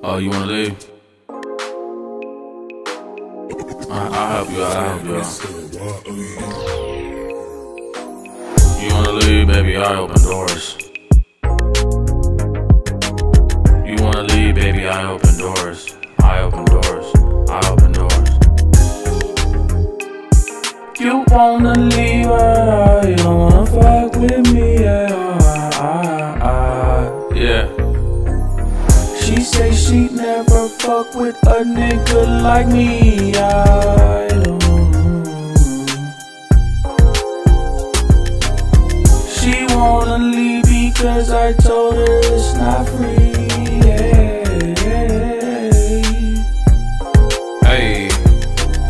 Oh, you wanna leave? I, I'll help you out. I'll help you out. You wanna leave, baby? I open doors. You wanna leave, baby? I open doors. I open doors. I open doors. You wanna leave? Say she never fuck with a nigga like me. I don't She wanna leave because I told her it's not free. Hey,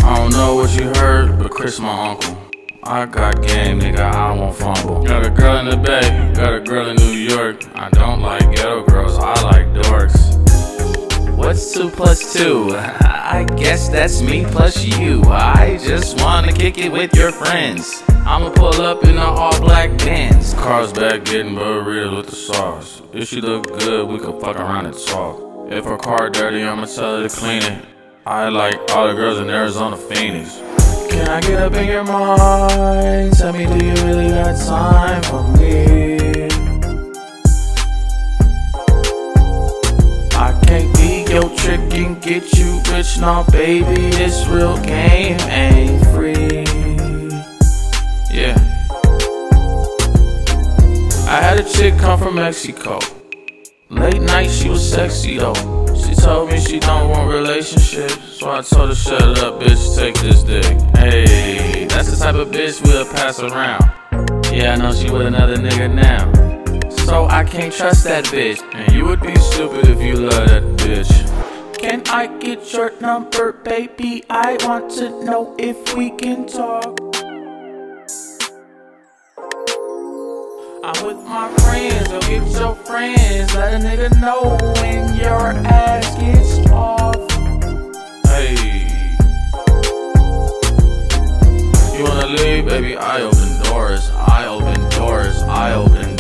I don't know what you heard, but Chris my uncle. I got game, nigga, I won't fumble. Got a girl in the Bay, got a girl in New York. I don't like ghetto girls, I like dorks. What's two plus two? I guess that's me plus you. I just wanna kick it with your friends. I'ma pull up in an all black Benz. Car's back getting burritos with the sauce. If she look good, we can fuck around and talk. If her car dirty, I'ma tell her to clean it. I like all the girls in Arizona, Phoenix. Can I get up in your mind? Tell me, do you really got time for me? Your trick and get you rich, now, baby. This real game ain't free. Yeah. I had a chick come from Mexico. Late night, she was sexy though. She told me she don't want relationships, so I told her shut up, bitch, take this dick. Hey, that's the type of bitch we'll pass around. Yeah, I know she with another nigga now. Can't trust that bitch, and you would be stupid if you love that bitch. Can I get your number, baby? I want to know if we can talk. I'm with my friends, so get your friends. Let a nigga know when your ass gets off. Hey. You wanna leave, baby? I open doors. I open doors. I open